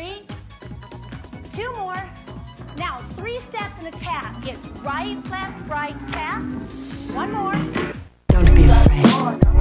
three, two more. Now, three steps in a tap. It's right, left, right, tap. One more. Don't be afraid.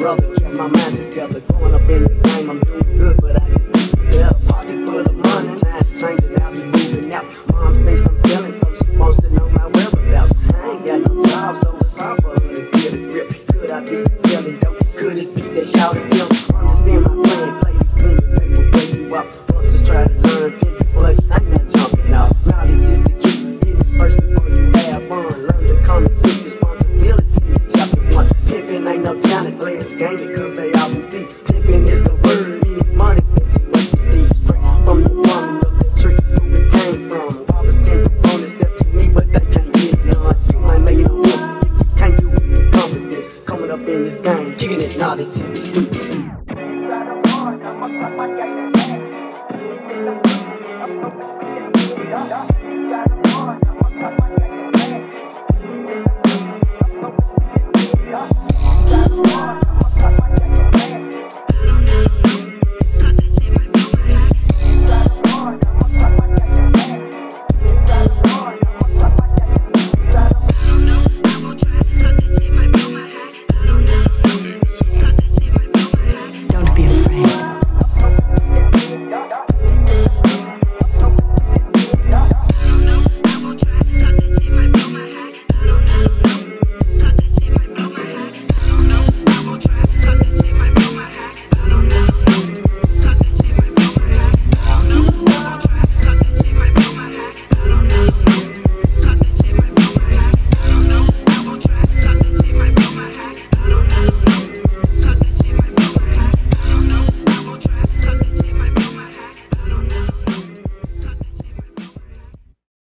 brothers. Get my mind together, going up in the game. I'm doing good, but cause they always see. pimpin' is the word, meaning money, which is what you see. Straight from the woman of the church where we came from. All this to run the step to me, but they can't get none. You ain't making no money if you can't do it with confidence. Coming up in this game, kicking it, knowledge in the street.